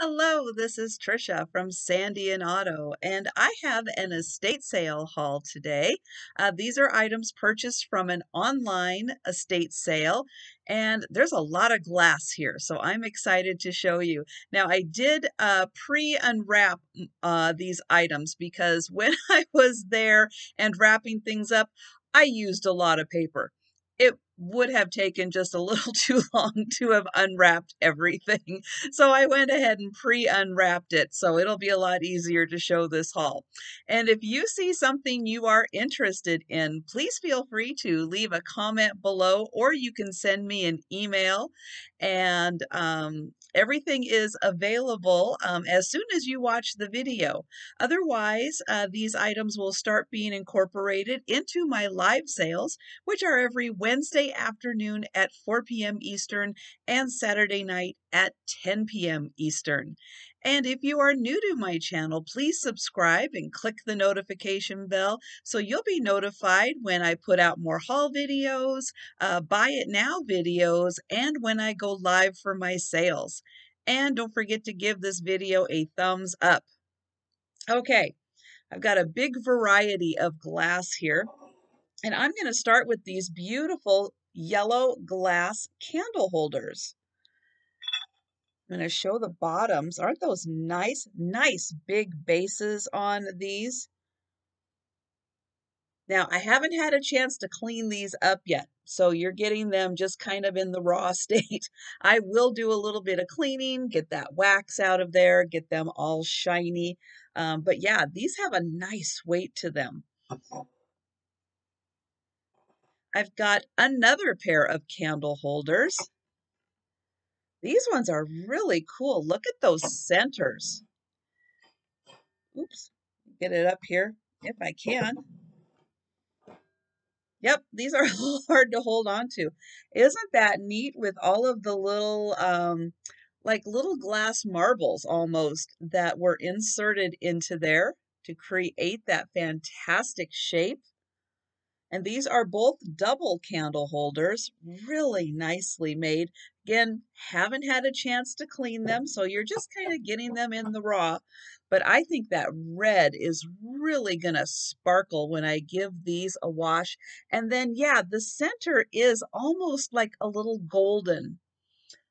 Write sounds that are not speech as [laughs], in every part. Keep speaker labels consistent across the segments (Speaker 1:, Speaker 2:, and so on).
Speaker 1: Hello, this is Trisha from Sandy and Otto, and I have an estate sale haul today. Uh, these are items purchased from an online estate sale, and there's a lot of glass here, so I'm excited to show you. Now, I did uh, pre-unwrap uh, these items because [laughs] when I was there and wrapping things up, I used a lot of paper. It would have taken just a [laughs] little too long to have unwrapped everything. [laughs] So I went ahead and pre-unwrapped it so it'll be a lot easier to show this haul. And if you see something you are interested in, please feel free to leave a comment below or you can send me an email and um, everything is available um, as soon as you watch the video. Otherwise, uh, these items will start being incorporated into my live sales, which are every Wednesday afternoon at 4 p.m. Eastern and Saturday night at 10 p.m. Eastern. And if you are new to my channel, please subscribe and click the notification bell so you'll be notified when I put out more haul videos, uh, buy it now videos, and when I go live for my sales. And don't forget to give this video a thumbs up. Okay, I've got a big variety of glass here. And I'm going to start with these beautiful yellow glass candle holders. I'm going to show the bottoms. Aren't those nice, nice big bases on these? Now, I haven't had a chance to clean these up yet, so you're getting them just kind of in the raw [laughs] state. I will do a little bit of cleaning, get that wax out of there, get them all shiny. Um, but yeah, these have a nice weight to them. I've got another pair of candle holders. These ones are really cool. Look at those centers. Oops, get it up here if I can. Yep, these are [laughs] hard to hold on to. Isn't that neat with all of the little, um, like little glass marbles almost that were inserted into there to create that fantastic shape? And these are both double candle holders, really nicely made. Again, haven't had a chance to clean them, so you're just kind of getting them in the raw. But I think that red is really going to sparkle when I give these a wash. And then, yeah, the center is almost like a little golden.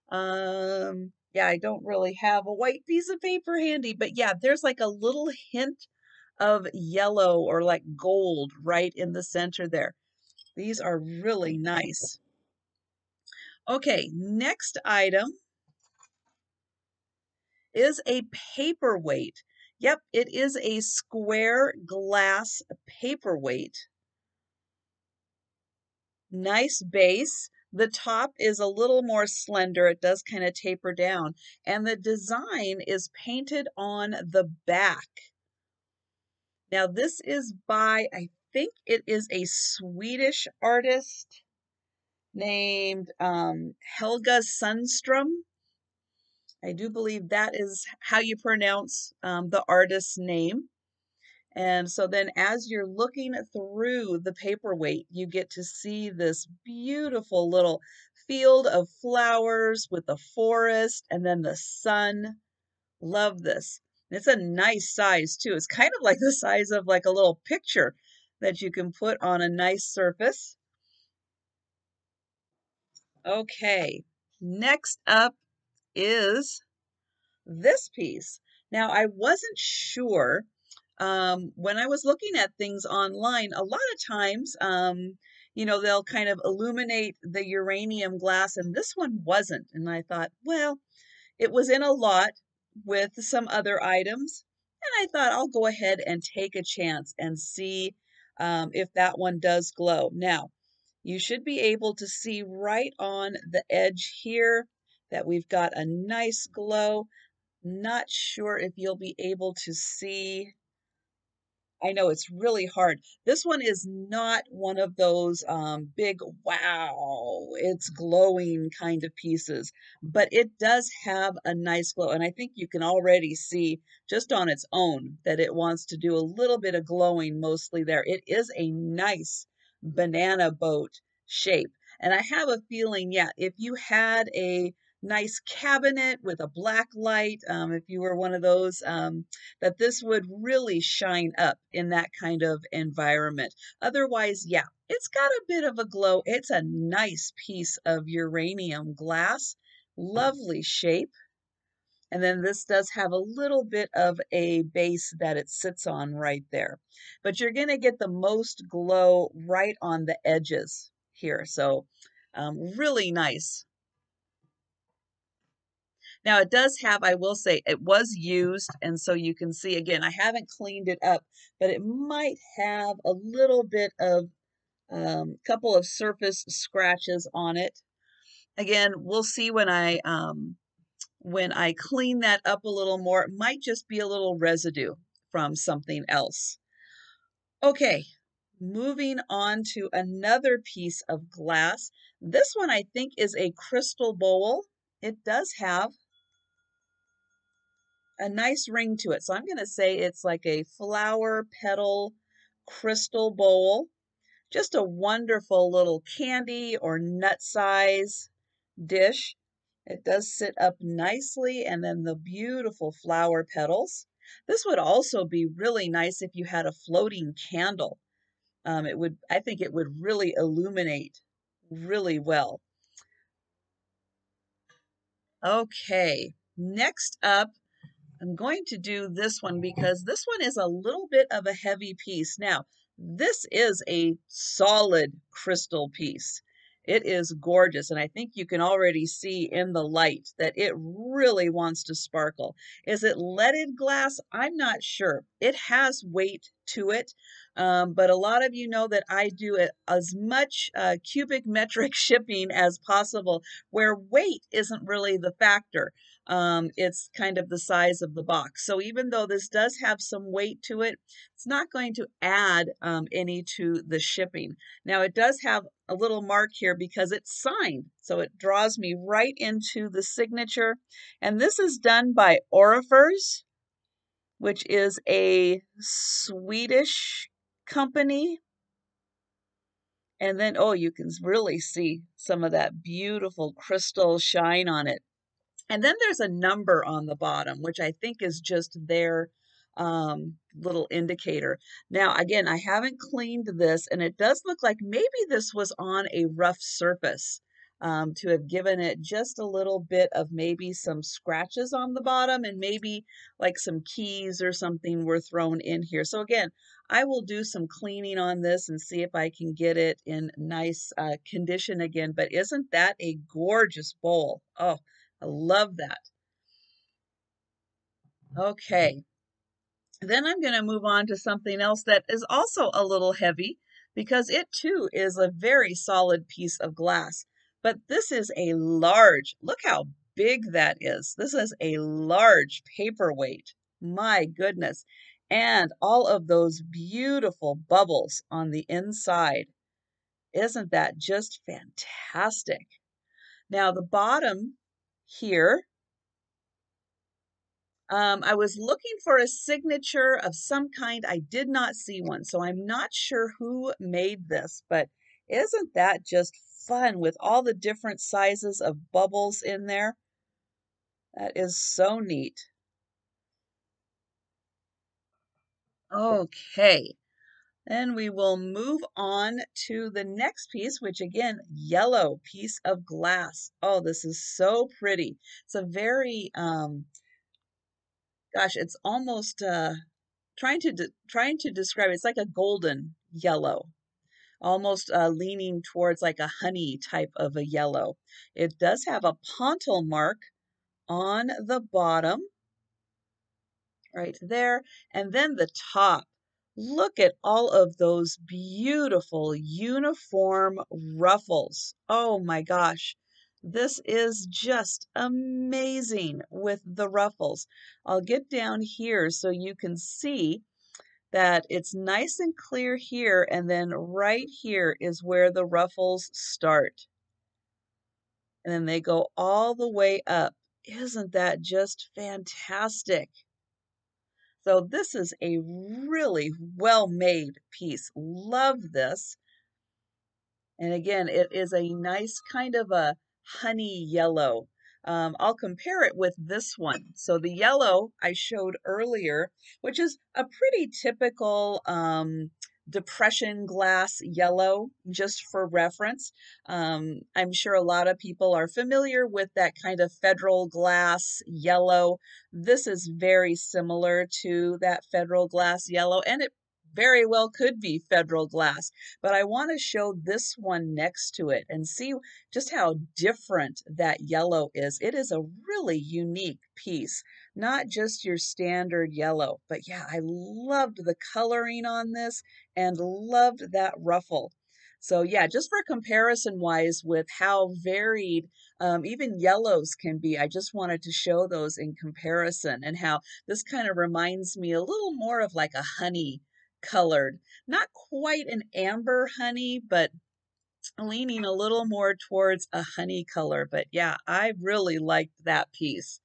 Speaker 1: Um, yeah, I don't really have a white piece of paper handy, but yeah, there's like a little hint of yellow or like gold right in the center there. These are really nice. Okay, next item is a paperweight. Yep, it is a square glass paperweight. Nice base. The top is a little more slender. It does kind of taper down. And the design is painted on the back. Now, this is by, I think it is a Swedish artist named um, Helga Sundström. I do believe that is how you pronounce um, the artist's name. And so then as you're looking through the paperweight, you get to see this beautiful little field of flowers with the forest and then the sun. Love this. It's a nice size too. It's kind of like the size of like a little picture that you can put on a nice surface. Okay, next up is this piece. Now, I wasn't sure um, when I was looking at things online, a lot of times, um, you know, they'll kind of illuminate the uranium glass, and this one wasn't. And I thought, well, it was in a lot with some other items. And I thought I'll go ahead and take a chance and see um, if that one does glow. Now, you should be able to see right on the edge here that we've got a nice glow. Not sure if you'll be able to see I know it's really hard. This one is not one of those um, big, wow, it's glowing kind of pieces, but it does have a nice glow. And I think you can already see just on its own that it wants to do a little bit of glowing mostly there. It is a nice banana boat shape. And I have a feeling, yeah, if you had a nice cabinet with a black light, um, if you were one of those, um, that this would really shine up in that kind of environment. Otherwise, yeah, it's got a bit of a glow. It's a nice piece of uranium glass, lovely shape. And then this does have a little bit of a base that it sits on right there. But you're going to get the most glow right on the edges here. So um, really nice. Now it does have, I will say, it was used, and so you can see again, I haven't cleaned it up, but it might have a little bit of a um, couple of surface scratches on it. Again, we'll see when I um, when I clean that up a little more. It might just be a little residue from something else. Okay, moving on to another piece of glass. This one I think is a crystal bowl. It does have a nice ring to it. So I'm going to say it's like a flower petal crystal bowl. Just a wonderful little candy or nut size dish. It does sit up nicely and then the beautiful flower petals. This would also be really nice if you had a floating candle. Um, it would, I think it would really illuminate really well. Okay, next up I'm going to do this one because this one is a little bit of a heavy piece. Now, this is a solid crystal piece. It is gorgeous, and I think you can already see in the light that it really wants to sparkle. Is it leaded glass? I'm not sure. It has weight to it, um, but a lot of you know that I do as much uh, cubic metric [laughs] shipping as possible, where weight isn't really the factor um, it's kind of the size of the box. So even though this does have some weight to it, it's not going to add um, any to the shipping. Now it does have a little mark here because it's signed. So it draws me right into the signature. And this is done by Orrefors, which is a Swedish company. And then, oh, you can really see some of that beautiful crystal shine on it. And then there's a number on the bottom, which I think is just their um, little indicator. Now, again, I haven't cleaned this, and it does look like maybe this was on a rough surface um, to have given it just a little bit of maybe some scratches on the bottom and maybe like some keys or something were thrown in here. So again, I will do some cleaning on this and see if I can get it in nice uh, condition again. But isn't that a gorgeous bowl? Oh, I love that. Okay. Then I'm going to move on to something else that is also a little heavy because it too is a very solid piece of glass. But this is a large, look how big that is. This is a large paperweight. My goodness. And all of those beautiful bubbles on the inside. Isn't that just fantastic? Now, the bottom here. Um, I was looking for a signature of some kind. I did not see one, so I'm not sure who made this, but isn't that just fun with all the different sizes of bubbles in there? That is so neat. Okay, then we will move on to the next piece, which again, yellow piece of glass. Oh, this is so pretty. It's a very, um, gosh, it's almost uh, trying to trying to describe. It. It's like a golden yellow, almost uh, leaning towards like a honey type of a yellow. It does have a pontil mark on the bottom, right there, and then the top Look at all of those beautiful uniform ruffles. Oh my gosh. This is just amazing with the ruffles. I'll get down here so you can see that it's nice and clear here and then right here is where the ruffles start. And then they go all the way up. Isn't that just fantastic? So this is a really well-made piece. Love this. And again, it is a nice kind of a honey yellow. um, I'll compare it with this one. So the yellow I showed earlier, which is a pretty typical um, depression glass yellow, just for reference. Um, I'm sure a lot of people are familiar with that kind of federal glass yellow. This is very similar to that federal glass yellow, and it very well could be federal glass, but I want to show this one next to it and see just how different that yellow is. It is a really unique piece, not just your standard yellow, but yeah, I loved the coloring on this and loved that ruffle. So yeah, just for comparison wise with how varied um, even yellows can be, I just wanted to show those in comparison and how this kind of reminds me a little more of like a honey colored. Not quite an amber honey, but leaning a little more towards a honey color. But yeah, I really liked that piece.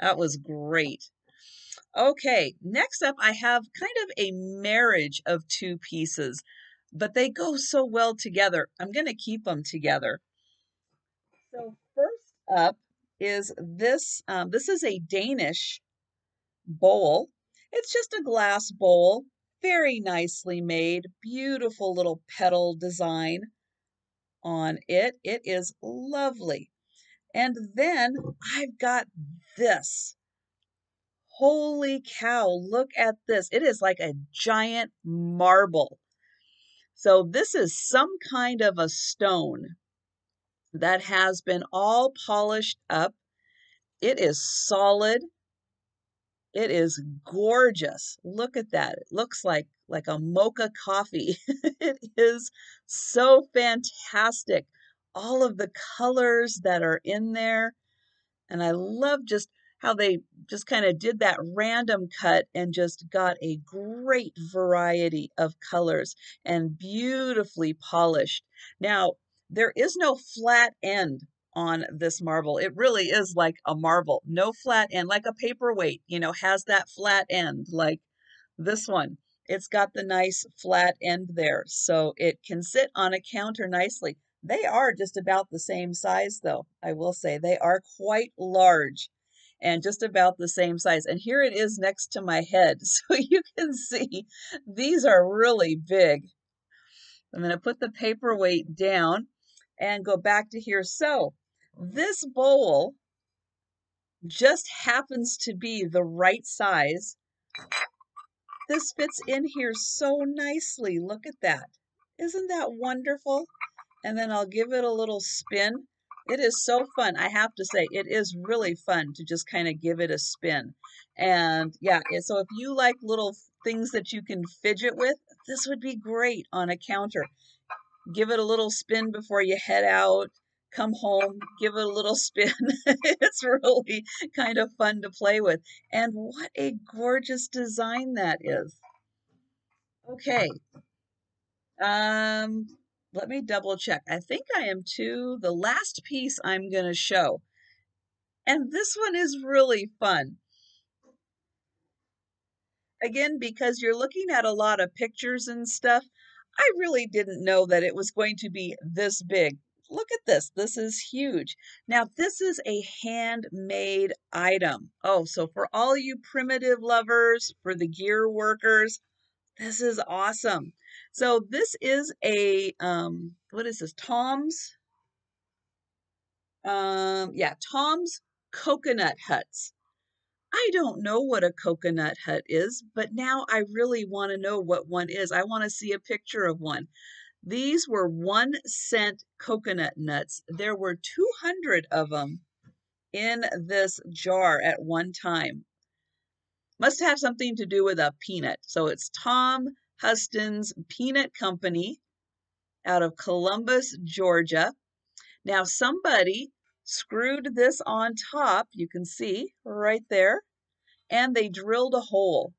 Speaker 1: That was great. Okay, next up, I have kind of a marriage of two pieces, but they go so well together. I'm going to keep them together. So first up is this. Um, this is a Danish bowl. It's just a glass bowl very nicely made, beautiful little petal design on it. It is lovely. And then I've got this. Holy cow, look at this. It is like a giant marble. So this is some kind of a stone that has been all polished up. It is solid. It is gorgeous. Look at that. It looks like like a mocha coffee. [laughs] it is so fantastic. All of the colors that are in there. And I love just how they just kind of did that random cut and just got a great variety of colors and beautifully polished. Now, there is no flat end on this marble. It really is like a marble, no flat end, like a paperweight, you know, has that flat end like this one. It's got the nice flat end there, so it can sit on a counter nicely. They are just about the same size, though, I will say. They are quite large and just about the same size. And here it is next to my head, [laughs] so you can see these are really big. I'm going to put the paperweight down and go back to here. So this bowl just happens to be the right size. This fits in here so nicely. Look at that. Isn't that wonderful? And then I'll give it a little spin. It is so fun. I have to say, it is really fun to just kind of give it a spin. And yeah, so if you like little things that you can fidget with, this would be great on a counter. Give it a little spin before you head out come home, give it a little spin. [laughs] it's really kind of fun to play with. And what a gorgeous design that is. Okay. Um, let me double check. I think I am to the last piece I'm going to show. And this one is really fun. Again, because you're looking at a lot of pictures and stuff, I really didn't know that it was going to be this big look at this. This is huge. Now, this is a handmade item. Oh, so for all you primitive lovers, for the gear workers, this is awesome. So this is a, um, what is this? Tom's? Um, yeah, Tom's coconut huts. I don't know what a coconut hut is, but now I really want to know what one is. I want to see a picture of one. These were one cent coconut nuts. There were 200 of them in this jar at one time. Must have something to do with a peanut. So it's Tom Huston's Peanut Company out of Columbus, Georgia. Now, somebody screwed this on top, you can see right there, and they drilled a hole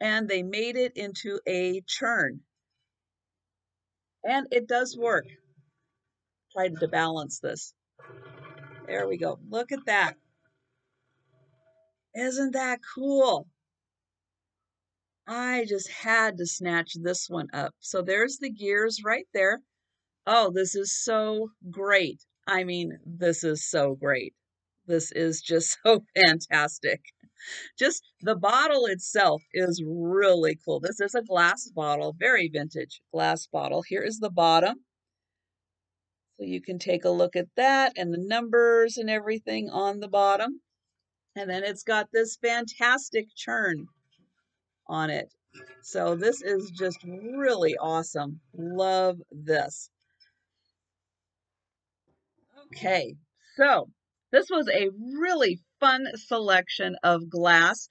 Speaker 1: and they made it into a churn. And it does work. Trying to balance this. There we go. Look at that. Isn't that cool? I just had to snatch this one up. So there's the gears right there. Oh, this is so great. I mean, this is so great. This is just [laughs] so fantastic. Just the bottle itself is really cool. This is a glass bottle, very vintage glass bottle. Here is the bottom. So you can take a look at that and the numbers and everything on the bottom. And then it's got this fantastic churn on it. So this is just really awesome. Love this. Okay, so this was a really fun selection of glass.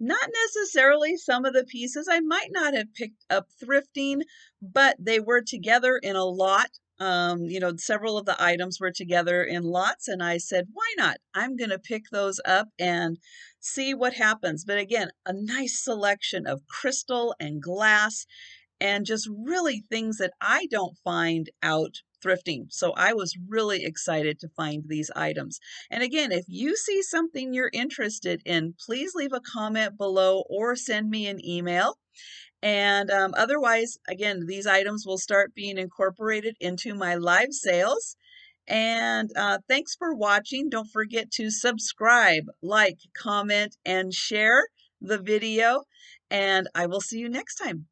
Speaker 1: Not necessarily some of the pieces I might not have picked up thrifting, but they were together in a lot. Um, you know, several of the items were together in lots, and I said, why not? I'm going to pick those up and see what happens. But again, a nice selection of crystal and glass and just really things that I don't find out thrifting. So I was really excited to find these items. And again, if you see something you're interested in, please leave a comment below or send me an email. And um, otherwise, again, these items will start being incorporated into my live sales. And uh, thanks for watching. Don't forget to subscribe, like, comment, and share the video. And I will see you next time.